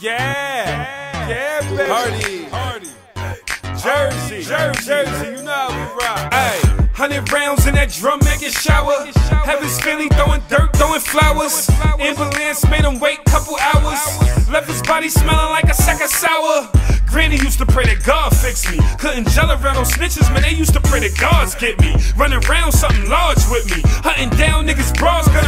Yeah, yeah, baby. Hardy, Hardy. Jersey, Jersey, Jersey, you know how we rock. Hey. Hundred rounds in that drum making shower. Heaven's Philly throwing dirt, throwing flowers. Ambulance made him wait couple hours. Left his body smelling like a sack of sour. Granny used to pray that God fix me. Couldn't gel around no snitches, man. They used to pray that God's get me. Running around something large with me. Hunting down niggas' bras, got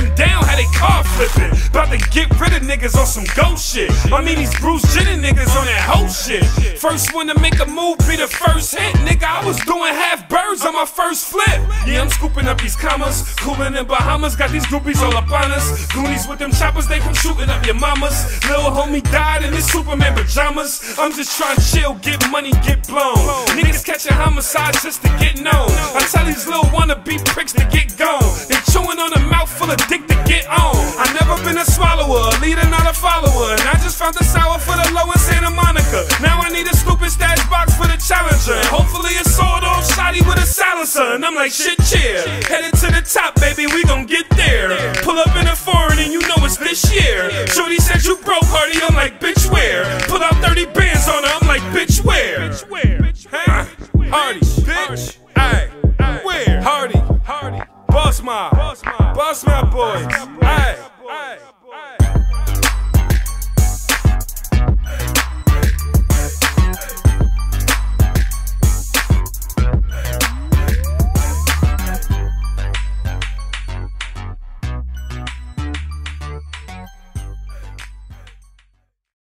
car flipping. About to get rid of niggas on some ghost shit. I mean, these Bruce Jenner niggas on that whole shit. First one to make a move be the first hit, nigga. I was doing half birds on my first flip. Yeah, I'm scooping up these commas. Cooling in Bahamas, got these groupies all up on us. Goonies with them choppers, they come shooting up your mamas. Little homie died in his Superman pajamas. I'm just trying to chill, get money, get blown. Niggas catching homicides just to get known. I tell these little wannabe pricks to get gone. They Found the sour for the low in Santa Monica. Now I need a scooping stash box for the challenger. And hopefully a sword off shotty with a silencer. And I'm like, shit, cheer. Headed to the top, baby, we gon' get there. Pull up in a foreign and you know it's this year. Shorty said you broke, Hardy, I'm like, bitch, where? Pull out 30 bands on her, I'm like, bitch, where? bitch Huh? Hardy, bitch. Ay, where? Hardy, Hardy. Boss mob, boss mob boys. Ay, ay.